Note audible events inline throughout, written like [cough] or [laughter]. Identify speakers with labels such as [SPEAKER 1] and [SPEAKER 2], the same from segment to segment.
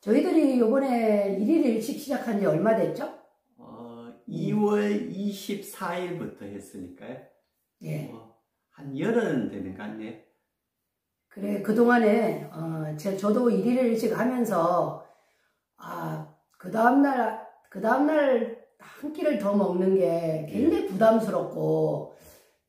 [SPEAKER 1] 저희들이 요번에 1일 일식 시작한 지 얼마 됐죠?
[SPEAKER 2] 어, 2월 24일부터 했으니까요.
[SPEAKER 1] 예.
[SPEAKER 2] 뭐, 한 열흘은 되는 것 같네.
[SPEAKER 1] 그래, 그동안에, 어, 제, 저도 1일 일식 하면서, 아, 그 다음날, 그 다음날 한 끼를 더 먹는 게 굉장히 부담스럽고,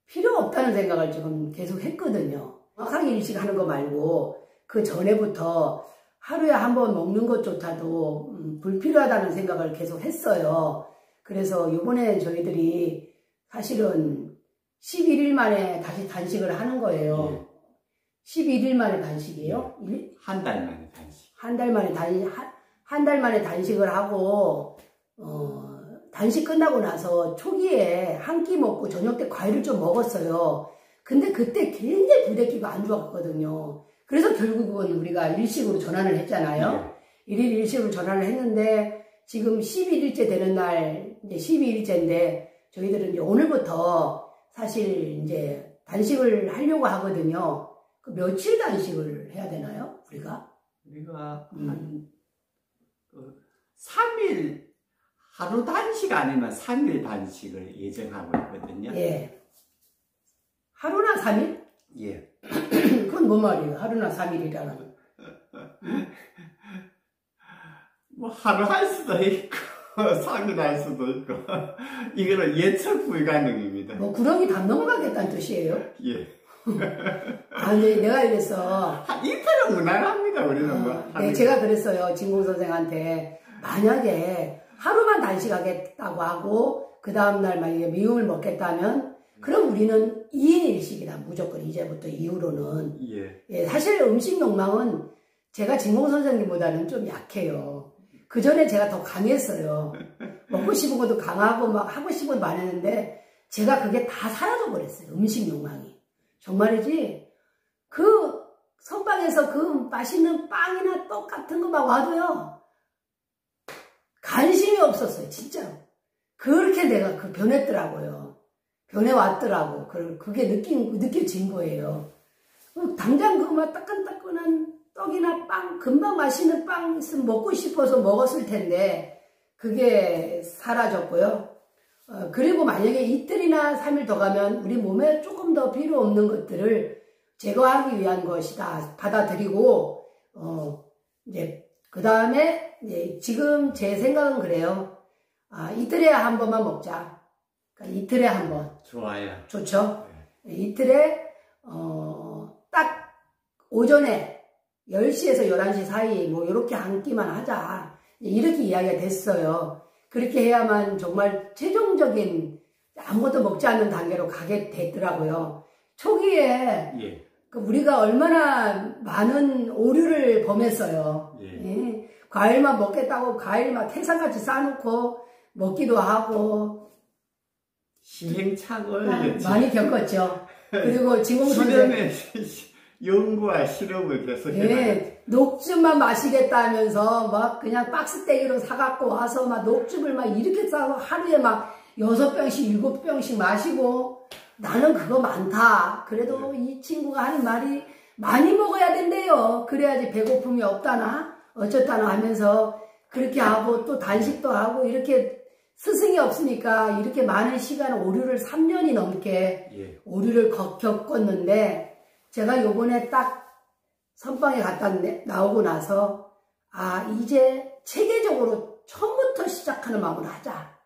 [SPEAKER 1] 필요 없다는 생각을 지금 계속 했거든요. 정확하게 일식 하는 거 말고, 그 전에부터 하루에 한 번 먹는 것조차도 음, 불필요하다는 생각을 계속 했어요. 그래서 요번에 저희들이 사실은 11일 만에 다시 단식을 하는 거예요. 11일 만에 단식이에요? 일-
[SPEAKER 2] 한달 만에 단식.
[SPEAKER 1] 한 달 만에 단, 한, 한 달 만에 단식을 하고, 어, 단식 끝나고 나서 초기에 한 끼 먹고 저녁 때 과일을 좀 먹었어요. 근데 그때 굉장히 부대끼가 안 좋았거든요. 그래서 결국은 우리가 일식으로 전환을 했잖아요.
[SPEAKER 2] 예.
[SPEAKER 1] 일일 일식으로 전환을 했는데, 지금 11일째 되는 날, 이제 12일째인데, 저희들은 이제 오늘부터 사실 이제 단식을 하려고 하거든요. 그 며칠 단식을 해야 되나요? 우리가?
[SPEAKER 2] 우리가
[SPEAKER 1] 음.
[SPEAKER 2] 한 그, 3일 하루 단식 아니면 3일 단식을 예정하고 있거든요.
[SPEAKER 1] 예. 하루나 3일?
[SPEAKER 2] 예. [clears throat]
[SPEAKER 1] 뭔 말이에요? 하루나 3일이라는.
[SPEAKER 2] 뭐 하루 할 수도 있고 [laughs] 3일 할 수도 있고 이거는 예측 불가능입니다.
[SPEAKER 1] 뭐 구렁이 담 넘어가겠다는 뜻이에요?
[SPEAKER 2] 예. [laughs]
[SPEAKER 1] 아니, 내가 이랬어.
[SPEAKER 2] 한 이틀은 무난합니다. 우리는 뭐.
[SPEAKER 1] 어, 네, 제가 그랬어요. 진공 선생한테. 만약에 하루만 단식하겠다고 하고, 그 다음날 만약에 미움을 먹겠다면, 그럼 우리는 2인 일식이다. 무조건 이제부터 이후로는.
[SPEAKER 2] 예.
[SPEAKER 1] 예, 사실 음식 욕망은 제가 진공 선생님보다는 좀 약해요. 그 전에 제가 더 강했어요. [laughs] 먹고 싶은 것도 강하고 막 하고 싶은 것도 많았는데 제가 그게 다 사라져 버렸어요. 음식 욕망이. 정말이지. 그 선방에서 그 맛있는 빵이나 떡 같은 거 막 와도요. 관심이 없었어요. 진짜로. 그렇게 내가 그 변했더라고요. 변해왔더라고. 그- 그게 느낀, 느껴진 거예요. 어, 당장 그막 따끈따끈한 떡이나 빵, 금방 맛있는 빵 먹고 싶어서 먹었을 텐데, 그게 사라졌고요. 어, 그리고 만약에 이틀이나 3일 더 가면 우리 몸에 조금 더 필요 없는 것들을 제거하기 위한 것이다. 받아들이고, 어, 이제, 그 다음에, 지금 제 생각은 그래요. 아, 이틀에 한 번만 먹자. 그러니까 이틀에 한 번.
[SPEAKER 2] 좋아요.
[SPEAKER 1] 좋죠? 이틀에, 어, 딱 오전에 10시에서 11시 사이 뭐 이렇게 한 끼만 하자. 이렇게 이야기가 됐어요. 그렇게 해야만 정말 최종적인 아무것도 먹지 않는 단계로 가게 되더라고요. 초기에
[SPEAKER 2] 예.
[SPEAKER 1] 그 우리가 얼마나 많은 오류를 범했어요.
[SPEAKER 2] 예.
[SPEAKER 1] 예. 과일만 먹겠다고 과일 막 태산같이 싸놓고 먹기도 하고
[SPEAKER 2] 시행착오를
[SPEAKER 1] 많이 겪었죠. 그리고 진공
[SPEAKER 2] 실험에 [laughs] 연구와 실험을 계속 해요.
[SPEAKER 1] 예, 녹즙만 마시겠다 하면서 막 그냥 박스떼기로 사갖고 와서 막 녹즙을 막 이렇게 싸서 하루에 막 여섯 병씩 일곱 병씩 마시고 나는 그거 많다. 그래도 이 친구가 하는 말이 많이 먹어야 된대요. 그래야지 배고픔이 없다나 어쩌다나 하면서 그렇게 하고 또 단식도 하고 이렇게 스승이 없으니까 이렇게 많은 시간 오류를 3년이 넘게
[SPEAKER 2] 예.
[SPEAKER 1] 오류를 겪- 겪었는데 제가 요번에 딱 선방에 갔다 내- 나오고 나서 아 이제 체계적으로 처음부터 시작하는 마음으로 하자.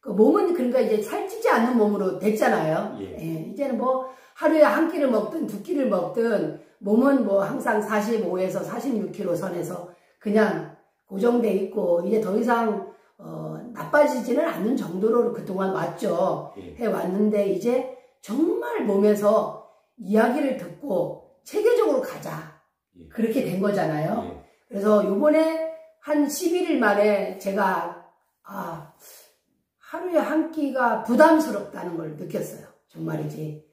[SPEAKER 1] 그 몸은 그러니까 이제 살찌지 않는 몸으로 됐잖아요.
[SPEAKER 2] 예.
[SPEAKER 1] 이제는 뭐 하루에 한 끼를 먹든 두 끼를 먹든 몸은 뭐 항상 45에서 46kg 선에서 그냥 고정돼 있고 이제 더 이상 어, 나빠지지는 않는 정도로 그동안 왔죠.
[SPEAKER 2] 예.
[SPEAKER 1] 해 왔는데 이제 정말 몸에서 이야기를 듣고 체계적으로 가자.
[SPEAKER 2] 예.
[SPEAKER 1] 그렇게 된 거잖아요.
[SPEAKER 2] 예.
[SPEAKER 1] 그래서 요번에 한 11일 만에 제가 아 하루에 한 끼가 부담스럽다는 걸 느꼈어요. 정말이지.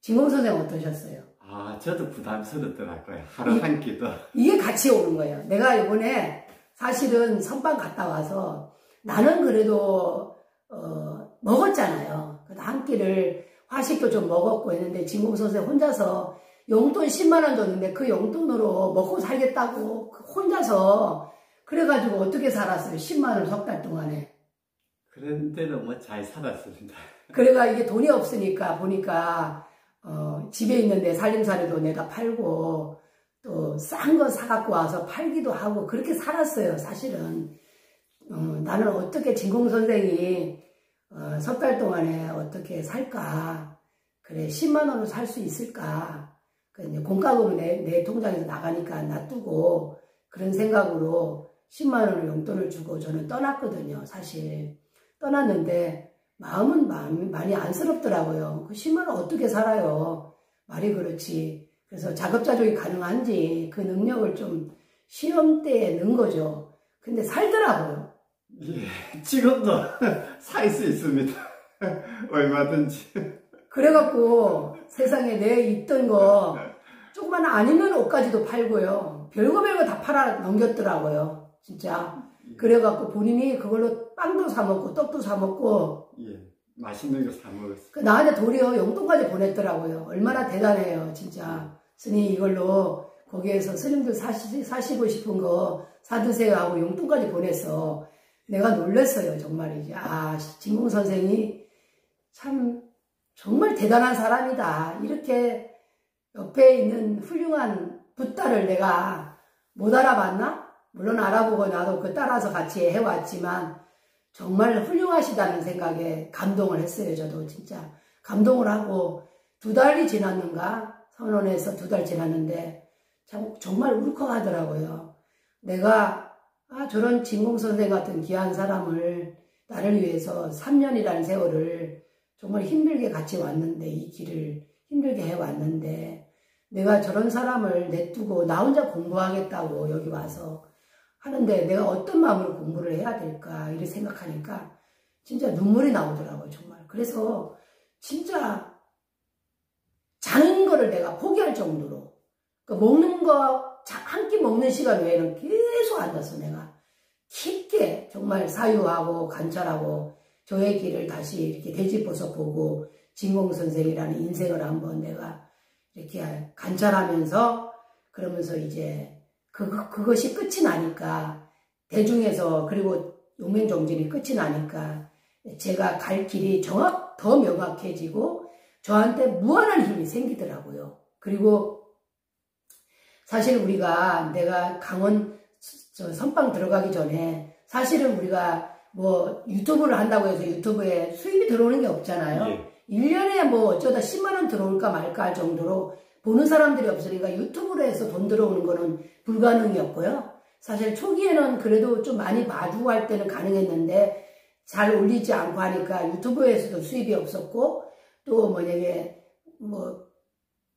[SPEAKER 1] 진공 선생 어떠셨어요?
[SPEAKER 2] 아, 저도 부담스럽더라고요. 하루 한 끼도.
[SPEAKER 1] 이게 같이 오는 거예요. 내가 이번에 사실은 선방 갔다 와서 나는 그래도 어, 먹었잖아요. 한 끼를 화식도 좀 먹었고 했는데 진공 선생 혼자서 용돈 10만 원 줬는데 그 용돈으로 먹고 살겠다고 그 혼자서 그래가지고 어떻게 살았어요? 10만 원 석 달 동안에.
[SPEAKER 2] 그런 대로 뭐잘 살았습니다. [laughs]
[SPEAKER 1] 그래가 이게 돈이 없으니까 보니까 어, 집에 있는데 살림살이도 내가 팔고 또 싼 거 사갖고 와서 팔기도 하고 그렇게 살았어요. 사실은 어, 나는 어떻게 진공 선생이 어, 석달 동안에 어떻게 살까? 그래 10만 원으로 살 수 있을까? 그 공과금은 내, 내 통장에서 나가니까 놔두고 그런 생각으로 10만 원을 용돈을 주고 저는 떠났거든요. 사실 떠났는데 마음은 마음이 많이 안쓰럽더라고요. 그 10만 원 어떻게 살아요? 말이 그렇지. 그래서 작업자족이 가능한지 그 능력을 좀 시험대에 넣은 거죠. 근데 살더라고요.
[SPEAKER 2] 예, 지금도 [laughs] 살 수 있습니다. [laughs] 얼마든지.
[SPEAKER 1] 그래갖고 세상에 내 있던 거 조그만 안 입는 옷까지도 팔고요. 별거 별거 다 팔아 넘겼더라고요. 진짜. 그래갖고 본인이 그걸로 빵도 사먹고 떡도 사먹고
[SPEAKER 2] 예, 맛있는 거 사먹었어요.
[SPEAKER 1] 그 나한테 도리어 용돈까지 보냈더라고요. 얼마나 대단해요. 진짜. 스님 이걸로 거기에서 스님들 사시, 사시고 싶은 거 사드세요 하고 용돈까지 보냈어. 내가 놀랬어요. 정말이지. 아, 진공 선생이 참 정말 대단한 사람이다. 이렇게 옆에 있는 훌륭한 붓다를 내가 못 알아봤나? 물론 알아보고 나도 그 따라서 같이 해왔지만 정말 훌륭하시다는 생각에 감동을 했어요. 저도 진짜 감동을 하고 두 달이 지났는가? 선언해서 두 달 지났는데 참, 정말 울컥하더라고요. 내가 아, 저런 진공선생 같은 귀한 사람을 나를 위해서 3년이라는 세월을 정말 힘들게 같이 왔는데 이 길을 힘들게 해왔는데 내가 저런 사람을 내두고 나 혼자 공부하겠다고 여기 와서 하는데 내가 어떤 마음으로 공부를 해야 될까 이렇게 생각하니까 진짜 눈물이 나오더라고요 정말. 그래서 진짜 자는 거를 내가 포기할 정도로 그 먹는 거 한 끼 먹는 시간 외에는 계속 앉아서 내가 깊게 정말 사유하고 관찰하고 저의 길을 다시 이렇게 되짚어서 보고 진공선생이라는 인생을 한번 내가 이렇게 관찰하면서 그러면서 이제 그, 그것이 끝이 나니까 대중에서 그리고 용맹정진이 끝이 나니까 제가 갈 길이 정확 더 명확해지고 저한테 무한한 힘이 생기더라고요. 그리고 사실 우리가 내가 강원 선방 들어가기 전에 사실은 우리가 뭐 유튜브를 한다고 해서 유튜브에 수입이 들어오는 게 없잖아요. 예. 1년에 뭐 어쩌다 10만원 들어올까 말까 할 정도로 보는 사람들이 없으니까 유튜브로 해서 돈 들어오는 거는 불가능이었고요. 사실 초기에는 그래도 좀 많이 봐주고 할 때는 가능했는데 잘 올리지 않고 하니까 유튜브에서도 수입이 없었고 또 뭐냐게 뭐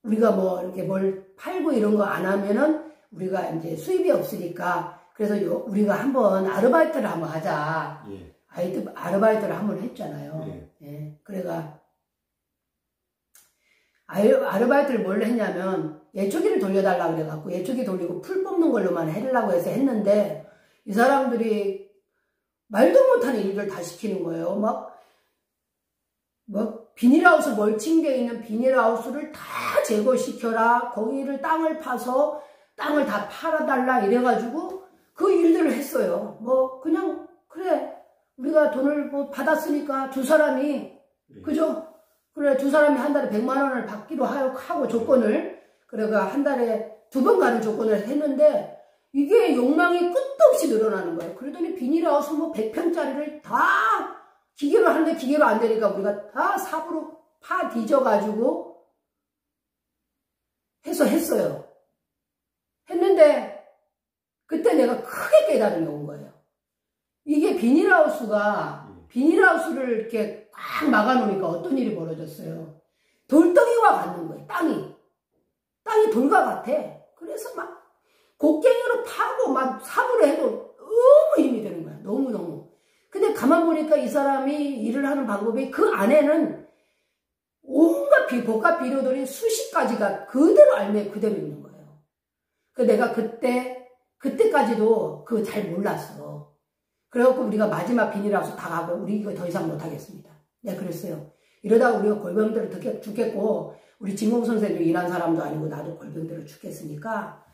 [SPEAKER 1] 우리가 뭐 이렇게 뭘 팔고 이런 거 안 하면은 우리가 이제 수입이 없으니까 그래서 요, 우리가 한번 아르바이트를 한번 하자. 예. 아이트 아르바이트를 한번 했잖아요. 예. 예. 그래가 아르바이트를 뭘 했냐면 예초기를 돌려달라 그래갖고 예초기 돌리고 풀 뽑는 걸로만 해달라고 해서 했는데 이 사람들이 말도 못하는 일들 다 시키는 거예요. 막, 뭐, 비닐하우스 멀칭되어 있는 비닐하우스를 다 제거시켜라. 거기를 땅을 파서 땅을 다 팔아달라. 이래가지고 그 일들을 했어요. 뭐, 그냥, 그래. 우리가 돈을 뭐 받았으니까 두 사람이, 예. 그죠? 그래, 두 사람이 한 달에 100만 원을 받기로 하고 조건을, 그래가 한 달에 두 번 가는 조건을 했는데, 이게 욕망이 끝도 없이 늘어나는 거예요. 그러더니 비닐하우스 뭐 100평짜리를 다 기계로 하는데 기계로 안 되니까 우리가 다 삽으로 파 뒤져가지고 해서 했어요. 했는데 그때 내가 크게 깨달음이 온 거예요. 이게 비닐하우스가 비닐하우스를 이렇게 꽉 막아놓으니까 어떤 일이 벌어졌어요. 돌덩이와 같는 거예요. 땅이. 땅이 돌과 같아. 그래서 막 곡괭이로 파고 막 삽으로 해도 너무 힘이 드는 거야. 너무너무. 근데 가만 보니까 이 사람이 일을 하는 방법이 그 안에는 온갖 비, 복합 비료들이 수십 가지가 그대로 알매 그대로 있는 거예요. 그 내가 그때, 그때까지도 그거 잘 몰랐어. 그래갖고 우리가 마지막 비닐하우스 다 가고 우리 이거 더 이상 못하겠습니다. 내가 그랬어요. 이러다가 우리가 골병들을 죽겠고 우리 진공 선생도 일한 사람도 아니고 나도 골병들을 죽겠으니까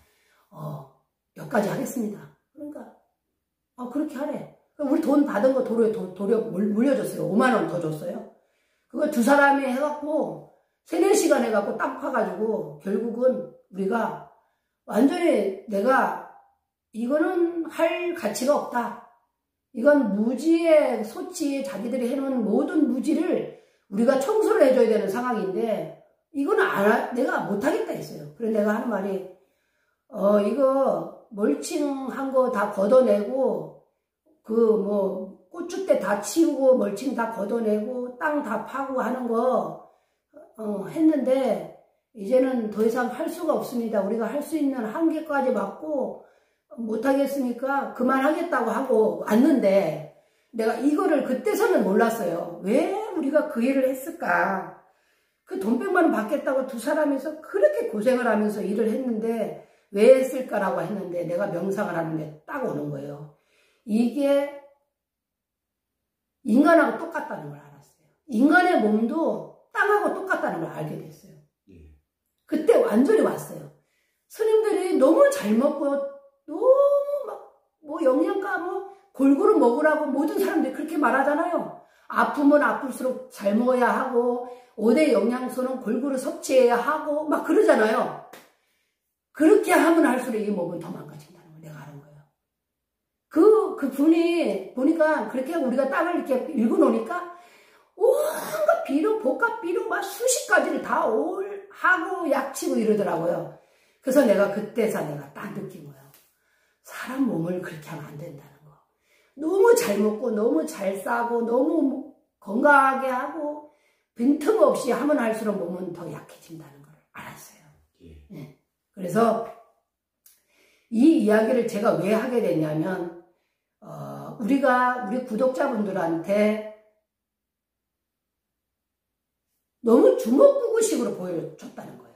[SPEAKER 1] 어, 여기까지 하겠습니다. 그러니까 아, 그렇게 하래. 우리 돈 받은 거 도려, 도, 도려 물려줬어요. 5만원 더 줬어요. 그거 두 사람이 해갖고, 세네 시간 해갖고 땅 파가지고, 결국은 우리가 완전히 내가 이거는 할 가치가 없다. 이건 무지의 소치 자기들이 해놓은 모든 무지를 우리가 청소를 해줘야 되는 상황인데 이거는 안, 내가 못하겠다 했어요. 그래서 내가 하는 말이 어 이거 멀칭한 거 다 걷어내고 그뭐 고추대 다 치우고 멀칭 다 걷어내고 땅 다 파고 하는 거 어, 했는데 이제는 더 이상 할 수가 없습니다. 우리가 할 수 있는 한계까지 맞고 못하겠으니까 그만하겠다고 하고 왔는데 내가 이거를 그때서는 몰랐어요. 왜 우리가 그 일을 했을까? 그돈 100만 원 받겠다고 두 사람이서 그렇게 고생을 하면서 일을 했는데 왜 했을까라고 했는데 내가 명상을 하는 게 딱 오는 거예요. 이게 인간하고 똑같다는 걸 알았어요. 인간의 몸도 땅하고 똑같다는 걸 알게 됐어요. 예. 그때 완전히 왔어요. 스님들이 너무 잘 먹고 너무 막 뭐 영양가 뭐 골고루 먹으라고 모든 사람들이 그렇게 말하잖아요. 아프면 아플수록 잘 먹어야 하고 5대 영양소는 골고루 섭취해야 하고 막 그러잖아요. 그렇게 하면 할수록 이 몸은 더 망가진다는 걸 내가 아는 거예요. 그, 그 분이 보니까 그렇게 우리가 땅을 이렇게 읽어놓으니까 온갖 비료, 복합 비료 막 수십 가지를 다 올, 하고 약치고 이러더라고요. 그래서 내가 그때서 내가 딱 느낀 거예요. 사람 몸을 그렇게 하면 안 된다는 거. 너무 잘 먹고 너무 잘 싸고 너무 건강하게 하고 빈틈없이 하면 할수록 몸은 더 약해진다는 걸 알았어요. 예. 네. 그래서 이 이야기를 제가 왜 하게 됐냐면 어, 우리가 우리 구독자분들한테 너무 주먹구구식으로 보여줬다는 거예요.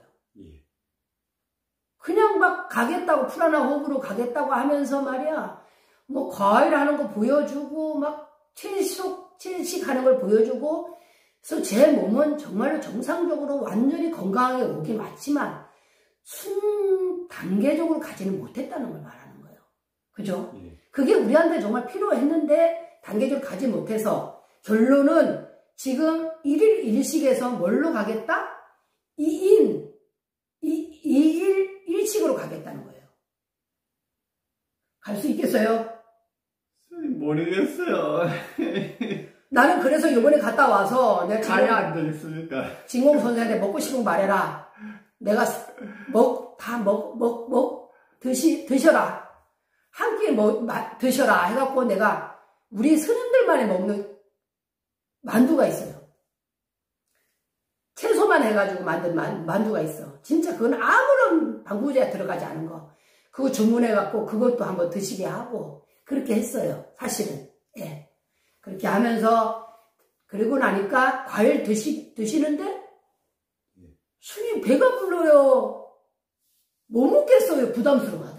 [SPEAKER 1] 그냥 막 가겠다고 풀하나 호흡으로 가겠다고 하면서 말이야 뭐 과일 하는 거 보여주고 막 채식 채식 하는 걸 보여주고 그래서 제 몸은 정말로 정상적으로 완전히 건강하게 오긴 맞지만 순 단계적으로 가지는 못했다는 걸 말하는 거예요. 그죠? 예. 그게 우리한테 정말 필요했는데 단계적으로 가지 못해서 결론은 지금 1일 1식에서 뭘로 가겠다? 2인 2일 일식으로 가겠다는 거예요. 갈 수 있겠어요?
[SPEAKER 2] 모르겠어요. [laughs]
[SPEAKER 1] 나는 그래서 이번에 갔다 와서
[SPEAKER 2] 내가 가야 안 되겠습니까?
[SPEAKER 1] 진공 선생한테 먹고 싶은 말해라. 내가 먹, 다 먹, 먹, 먹, 드시, 드셔라. 한끼 먹, 드셔라. 해갖고 내가 우리 스님들만이 먹는 만두가 있어요. 채소만 해가지고 만든 만, 만두가 있어. 진짜 그건 아무런 방부제에 들어가지 않은 거. 그거 주문해갖고 그것도 한번 드시게 하고 그렇게 했어요. 사실은. 예. 그렇게 하면서 그리고 나니까 과일 드시, 드시는데 순이 배가 불러요. 못 먹겠어요. 부담스러워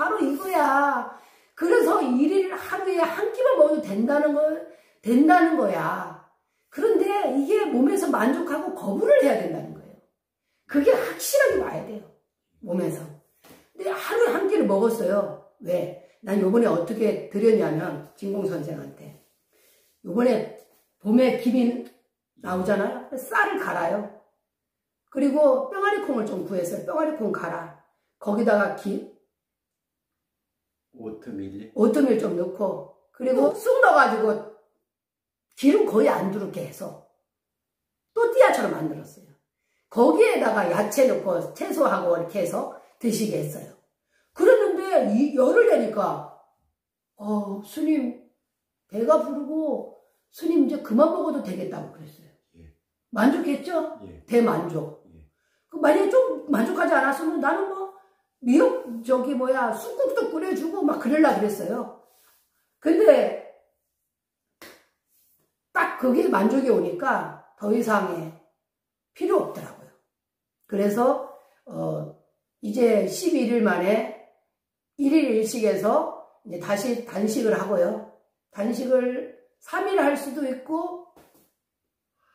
[SPEAKER 1] 바로 이거야. 그래서 일일 하루에 한 끼만 먹어도 된다는 걸, 된다는 거야. 그런데 이게 몸에서 만족하고 거부를 해야 된다는 거예요. 그게 확실하게 와야 돼요. 몸에서. 근데 하루에 한 끼를 먹었어요. 왜? 난 요번에 어떻게 드렸냐면 진공 선생한테 요번에 봄에 김이 나오잖아요. 쌀을 갈아요. 그리고 뿅아리 콩을 좀 구했어요. 뿅아리 콩 갈아. 거기다가 기
[SPEAKER 2] 오트밀
[SPEAKER 1] 오트밀 좀 넣고 그리고 쑥 넣어가지고 기름 거의 안 두르게 해서 또띠아처럼 만들었어요. 거기에다가 야채 넣고 채소하고 이렇게 해서 드시게 했어요. 그랬는데 이 열을 내니까 어 스님 배가 부르고 스님 이제 그만 먹어도 되겠다고 그랬어요. 예. 만족했죠? 예. 대만족. 예. 그 만약에 좀 만족하지 않았으면 나는 뭐 미역 저기 뭐야 쑥국도 끓여주고 막 그럴라 그랬어요. 근데 딱 그게 만족이 오니까 더 이상의 필요 없더라고요. 그래서 어 이제 11일 만에 1일 일식에서 이제 다시 단식을 하고요. 단식을 3일 할 수도 있고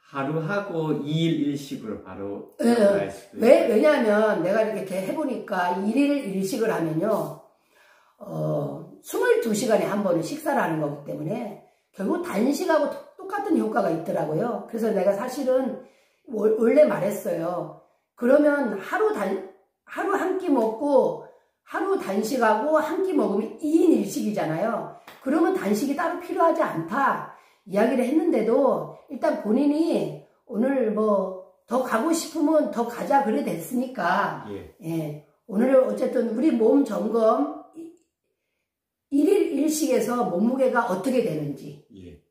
[SPEAKER 2] 하루 하고 2일 일식으로 바로
[SPEAKER 1] 네. 왜, 왜냐하면 내가 이렇게 해보니까 1일 일식을 하면요. 어, 12시간에 한 번은 식사를 하는 거기 때문에 결국 단식하고 똑같은 효과가 있더라고요. 그래서 내가 사실은 월- 원래 말했어요. 그러면 하루 단, 하루 한 끼 먹고 하루 단식하고 한 끼 먹으면 2인 1식이잖아요. 그러면 단식이 따로 필요하지 않다. 이야기를 했는데도 일단 본인이 오늘 뭐 더 가고 싶으면 더 가자 그래 됐으니까
[SPEAKER 2] 예.
[SPEAKER 1] 예. 오늘 어쨌든 우리 몸 점검 1일 1식에서 몸무게가 어떻게 되는지
[SPEAKER 2] 예.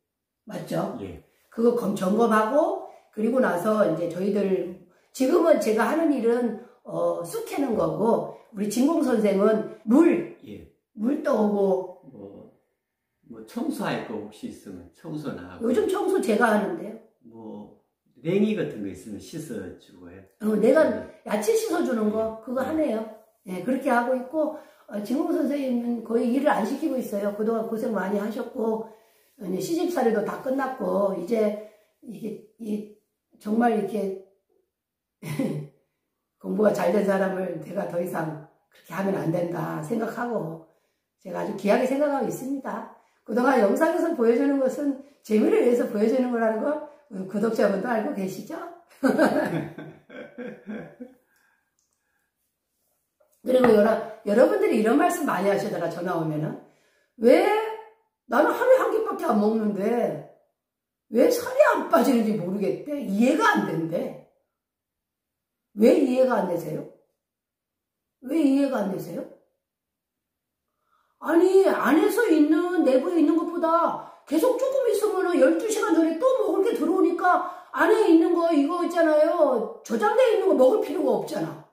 [SPEAKER 1] 맞죠?
[SPEAKER 2] 예.
[SPEAKER 1] 그거 검- 점검하고 그리고 나서 이제 저희들 지금은 제가 하는 일은 어, 쑥 캐는 거고 우리 진공 선생은 물,
[SPEAKER 2] 예.
[SPEAKER 1] 물 떠오고
[SPEAKER 2] 뭐, 뭐 청소할 거 혹시 있으면 청소나 하고
[SPEAKER 1] 요즘 청소 제가 하는데요.
[SPEAKER 2] 뭐 냉이 같은 거 있으면 씻어주고요.
[SPEAKER 1] 어, 내가
[SPEAKER 2] 네.
[SPEAKER 1] 야채 씻어주는 거 그거 하네요. 예, 그렇게 하고 있고 어, 진공 선생님은 거의 일을 안 시키고 있어요. 그동안 고생 많이 하셨고 시집살이도 다 끝났고 이제 이게 이 정말 이렇게 [laughs] 공부가 잘 된 사람을 내가 더 이상 그렇게 하면 안 된다 생각하고 제가 아주 귀하게 생각하고 있습니다. 그동안 영상에서 보여주는 것은 재미를 위해서 보여주는 거라는 걸 우리 구독자분도 알고 계시죠? [laughs] 그리고 여러, 여러분들이 이런 말씀 많이 하시더라, 전화 오면은. 왜, 나는 하루에 한 끼밖에 안 먹는데, 왜 살이 안 빠지는지 모르겠대. 이해가 안 된대. 왜 이해가 안 되세요? 왜 이해가 안 되세요? 아니, 안에서 있는, 내부에 있는 것보다 계속 조금 있으면은 12시간 전에 또 먹을 게 들어오니까 안에 있는 거 이거 있잖아요. 저장되어 있는 거 먹을 필요가 없잖아.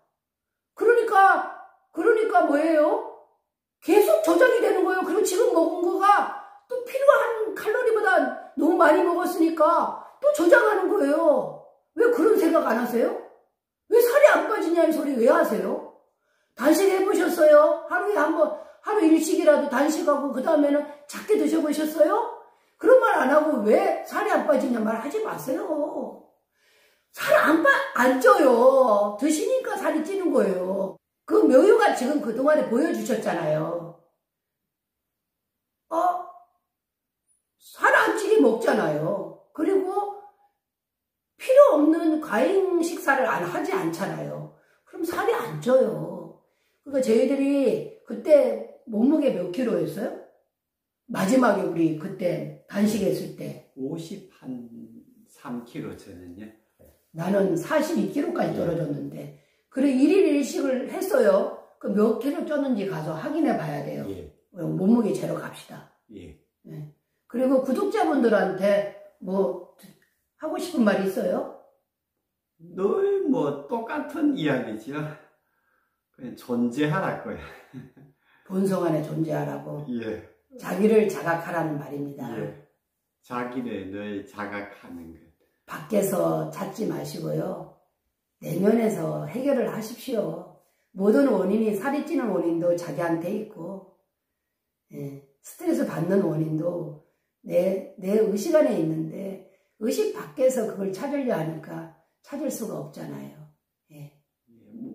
[SPEAKER 1] 그러니까, 그러니까 뭐예요? 계속 저장이 되는 거예요. 그리고 지금 먹은 거가 또 필요한 칼로리보다 너무 많이 먹었으니까 또 저장하는 거예요. 왜 그런 생각 안 하세요? 왜 살이 안 빠지냐는 소리 왜 하세요? 단식 해보셨어요? 하루에 한 번, 하루 일식이라도 단식하고 그 다음에는 작게 드셔보셨어요? 그런 말 안 하고 왜 살이 안 빠지냐 말 하지 마세요. 살 안 빠, 안 쪄요. 드시니까 살이 찌는 거예요. 그 묘유가 지금 그동안에 보여주셨잖아요. 어? 살 안 찌게 먹잖아요. 그리고 필요 없는 과잉 식사를 안 하지 않잖아요. 그럼 살이 안 쪄요. 그러니까 저희들이 그때 몸무게 몇 킬로였어요? 마지막에 우리 그때 단식했을 때
[SPEAKER 2] 50한 3kg 저는요.
[SPEAKER 1] 나는 42kg까지 떨어졌는데 그래 1일 1식을 했어요. 그 몇 킬로 쪘는지 가서 확인해 봐야 돼요.
[SPEAKER 2] 예.
[SPEAKER 1] 그럼 몸무게 재러 갑시다.
[SPEAKER 2] 예.
[SPEAKER 1] 그리고 구독자분들한테 뭐 하고 싶은 말 있어요?
[SPEAKER 2] 늘 뭐 똑같은 이야기죠. 그냥 존재하라 거야. [laughs]
[SPEAKER 1] 본성 안에 존재하라고
[SPEAKER 2] 예.
[SPEAKER 1] 자기를 자각하라는 말입니다.
[SPEAKER 2] 예. 자기를 늘 자각하는 것.
[SPEAKER 1] 밖에서 찾지 마시고요. 내면에서 해결을 하십시오. 모든 원인이 살이 찌는 원인도 자기한테 있고, 예, 스트레스 받는 원인도 내, 내 의식 안에 있는데, 의식 밖에서 그걸 찾으려 하니까 찾을 수가 없잖아요. 예.
[SPEAKER 2] 예.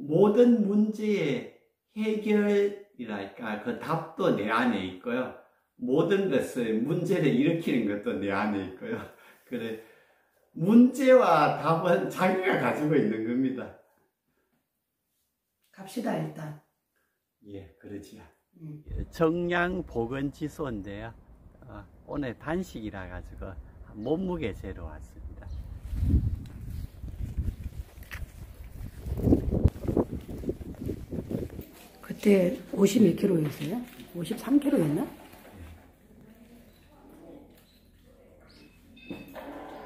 [SPEAKER 2] 모든 문제의 해결 이랄까 그 답도 내 안에 있고요. 모든 것을 문제를 일으키는 것도 내 안에 있고요. [laughs] 그래 문제와 답은 자기가 가지고 있는 겁니다.
[SPEAKER 1] 갑시다, 일단.
[SPEAKER 2] 예, 그러지요.
[SPEAKER 1] 음.
[SPEAKER 2] 정량 보건 지수인데요. 어, 오늘 단식이라 가지고 몸무게 재러 왔습니다.
[SPEAKER 1] 그때 51kg였어요? 53kg였나?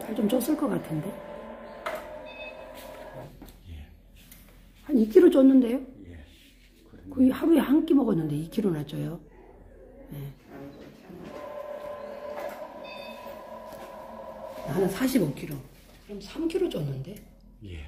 [SPEAKER 1] 살 좀 쪘을 것 같은데? 한 2kg 쪘는데요? 거의 하루에 한 끼 먹었는데 2kg나 쪄요. 네. 나는 45kg. 그럼 3kg 쪘는데?
[SPEAKER 2] 예.